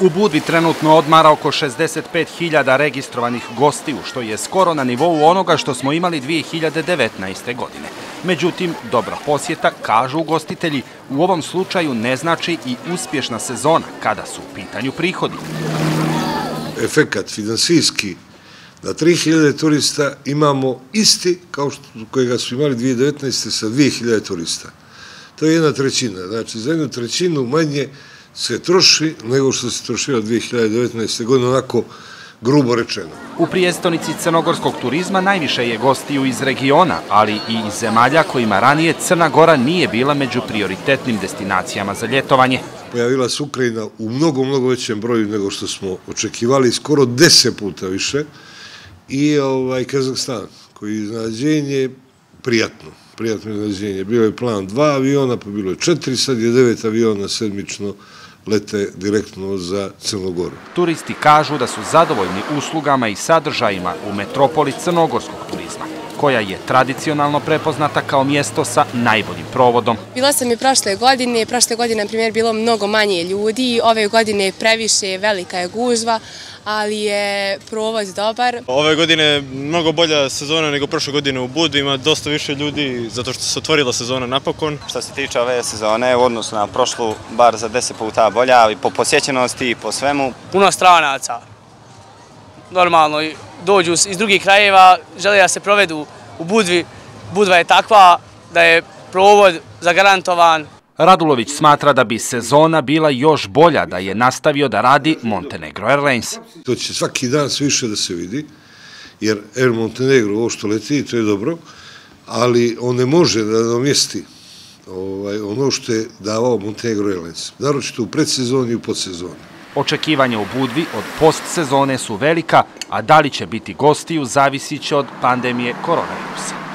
U Budvi trenutno odmara oko 65.000 registrovanih gostiju, što je skoro na nivou onoga što smo imali 2019. godine. Međutim, dobra posjeta, kažu ugostitelji, u ovom slučaju ne znači i uspješna sezona kada su u pitanju prihodi. Efekat finansijski na 3000 turista imamo isti kao što kojega su imali 2019. sa 2000 turista. To je jedna trećina. Znači, za jednu trećinu manje se troši nego što se trošila 2019. godine, onako grubo rečeno. U prijestonici crnogorskog turizma najviše je gostiju iz regiona, ali i iz zemalja kojima ranije Crna Gora nije bila među prioritetnim destinacijama za ljetovanje. Pojavila se Ukrajina u mnogo, mnogo većem broju nego što smo očekivali, skoro deset puta više, i ovaj Kazahstan, koji iznadženje prijatno, prijatno iznadženje. Bilo je plan dva aviona, pa bilo je četiri, sad je devet aviona sedmično, lete direktno za Crnogoru. Turisti kažu da su zadovoljni uslugama i sadržajima u metropoli crnogorskog turizma koja je tradicionalno prepoznata kao mjesto sa najboljim provodom. Bila sam i prošle godine, prošle godine na primjer bilo mnogo manje ljudi, ove godine previše velika je gužva, ali je provod dobar. Ove godine je mnogo bolja sezona nego prošle godine u Budu, ima dosta više ljudi zato što se otvorila sezona napokon. Što se tiče ove sezone, u odnosu na prošlu, bar za deset puta bolja, i po posjećenosti i po svemu. Puno stranaca, normalno, dođu iz drugih krajeva, žele da se provedu u Budvi. Budva je takva da je provod zagarantovan. Radulović smatra da bi sezona bila još bolja da je nastavio da radi Montenegro Airlines. To će svaki dan sve više da se vidi, jer Air Montenegro, ovo što leti, to je dobro, ali on ne može da domjesti ovaj, ono što je davao Montenegro Airlines. Naročito u predsezoni i u podsezoni. Očekivanja u Budvi od postsezone su velika, a da li će biti gostiju zavisit će od pandemije koronavirusa.